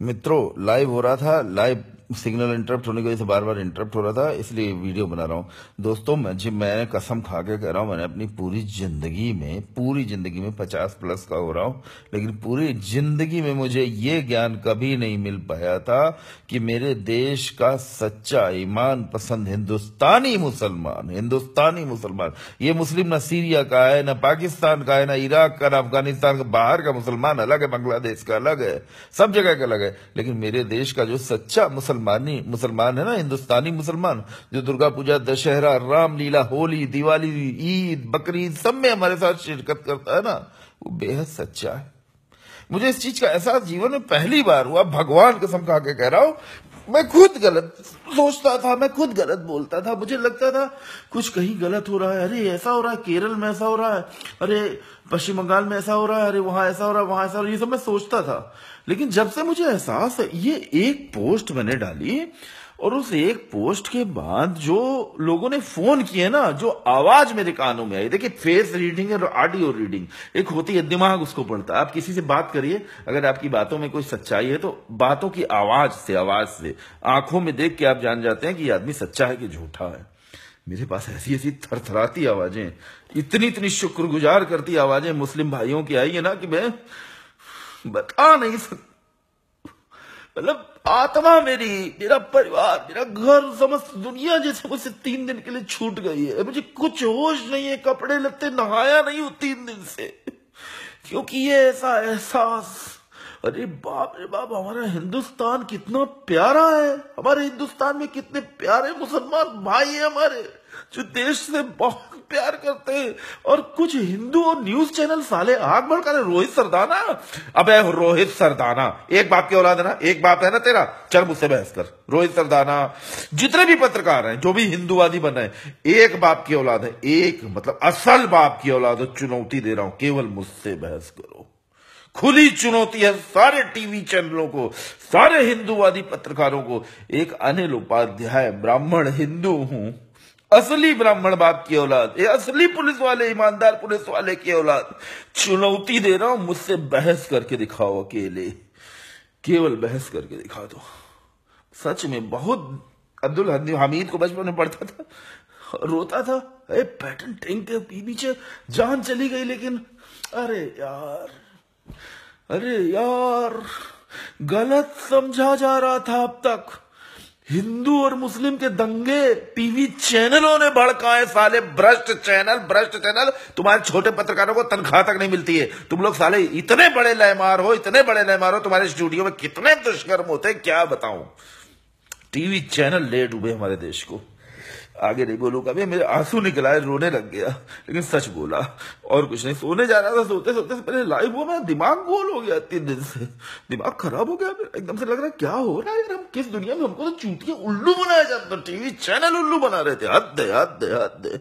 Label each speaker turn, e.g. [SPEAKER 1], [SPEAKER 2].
[SPEAKER 1] मित्रों लाइव हो रहा था लाइव सिग्नल इंटरप्ट होने की वजह से बार बार इंटरप्ट हो रहा था, इसलिए वीडियो बना रहा हूँ। दोस्तों मैं मुझे, मैं कसम खा के कह रहा हूँ, मैंने अपनी पूरी ज़िंदगी में, पूरी ज़िंदगी में पचास प्लस का हो रहा हूँ, लेकिन पूरी ज़िंदगी में मुझे ये ज्ञान कभी नहीं मिल पाया था कि मेरे देश का सच्चा ईमान पसंद हिंदुस्तानी मुसलमान हिंदुस्तानी मुसलमान। ये मुस्लिम न सीरिया का है, न पाकिस्तान का है, न इराक का, न अफ़गानिस्तान का, बाहर का मुसलमान अलग है, बांग्लादेश का अलग है, सब जगह का अलग है। लेकिन मेरे देश का जो सच्चा मुसलमानी मुसलमान है ना, हिंदुस्तानी मुसलमान, जो दुर्गा पूजा, दशहरा, रामलीला, होली, दिवाली, ईद बकरीद सब में हमारे साथ शिरकत करता है ना, वो बेहद सच्चा है। मुझे इस चीज़ का एहसास जीवन में पहली बार हुआ, भगवान कसम खा के कह रहा हूँ मैं खुद गलत सोचता था, मैं खुद गलत बोलता था। मुझे लगता था, कुछ कहीं गलत हो रहा है। अरे, ऐसा हो रहा है, केरल में ऐसा हो रहा है। अरे, पश्चिम बंगाल में ऐसा हो रहा है, अरे, वहाँ ऐसा हो रहा है, वहाँ ऐसा हो रहा है। ये सब मैं सोचता था। लेकिन जब से मुझे एहसास ये एक पोस्ट मैंने डाली और उस एक पोस्ट के बाद जो लोगों ने फ़ोन किए ना, जो आवाज़ मेरे कानों में आई, देखिए फेस रीडिंग और ऑडियो रीडिंग एक होती है, दिमाग उसको पढ़ता है। आप किसी से बात करिए, अगर आपकी बातों में कोई सच्चाई है तो बातों की आवाज़ से आवाज़ से, आँखों में देख के आप जान जाते हैं कि आदमी सच्चा है कि झूठा है। मेरे पास ऐसी ऐसी थरथराती आवाज़ें, इतनी इतनी शुक्रगुजार करती आवाज़ें मुस्लिम भाइयों की आई है ना कि मैं बता नहीं सकता। मतलब आत्मा मेरी, मेरा परिवार, मेरा घर, समस्त दुनिया जैसे मुझसे तीन दिन के लिए छूट गई है। मुझे कुछ होश नहीं है, कपड़े लगते नहाया नहीं हूँ तीन दिन से। क्योंकि ये ऐसा एहसास अरे बाप रे बाप, हमारा हिंदुस्तान कितना प्यारा है। हमारे हिंदुस्तान में कितने प्यारे मुसलमान भाई है हमारे, जो देश से बहुत प्यार करते हैं। और कुछ हिंदू और न्यूज़ चैनल साले आग भड़का रहे रोहित सरदाना। अबे रोहित सरदाना, एक बाप की औलाद है ना, एक बाप है ना तेरा। चल मुझसे बहस कर, रोहित सरदाना। जितने भी पत्रकार हैं, जो भी हिंदूवादी बने एक बाप की औलाद है, एक मतलब असल बाप की औलाद चुनौती दे रहा हूँ, केवल मुझसे बहस करो। खुली चुनौती है सारे टीवी चैनलों को, सारे हिंदूवादी पत्रकारों को। एक अनिल उपाध्याय, ब्राह्मण हिंदू हूँ। असली ब्राह्मण बाप की औलाद, ये असली पुलिस वाले, ईमानदार पुलिस वाले की औलाद। चुनौती दे रहा हूँ, मुझसे बहस करके दिखाओ अकेले। केवल बहस करके दिखा दो। सच में बहुत अब्दुल हमीद को बचपन में पढ़ता था, रोता था। अरे पैटर्न टैंक के पीछे जान चली गई लेकिन, अरे यार। अरे यार, गलत समझा जा रहा था अब तक। हिंदू और मुस्लिम के दंगे टीवी चैनलों ने भड़काए, साले भ्रष्ट चैनल भ्रष्ट चैनल। तुम्हारे छोटे पत्रकारों को तनख्वाह तक नहीं मिलती है। तुम लोग साले इतने बड़े लयमार हो, इतने बड़े लयमार हो, तुम्हारे स्टूडियो में कितने दुष्कर्म होते क्या बताऊँ? टीवी चैनल ले डूबे हमारे देश को। आगे नहीं बोलूँगा। मैं मेरे आँसू निकला है, रोने लग गया। लेकिन सच बोला, और कुछ नहीं, सोने जा रहा था, सोते सोते पहले लाइव हुआ, मेरा दिमाग गोल हो गया तीन दिन से। दिमाग खराब हो गया एकदम से लग रहा है, क्या हो रहा है यार, हम किस दुनिया में, हमको तो चूतिया उल्लू बनाया जाता टीवी चैनल उल्लू बना रहे थे। हद हद हद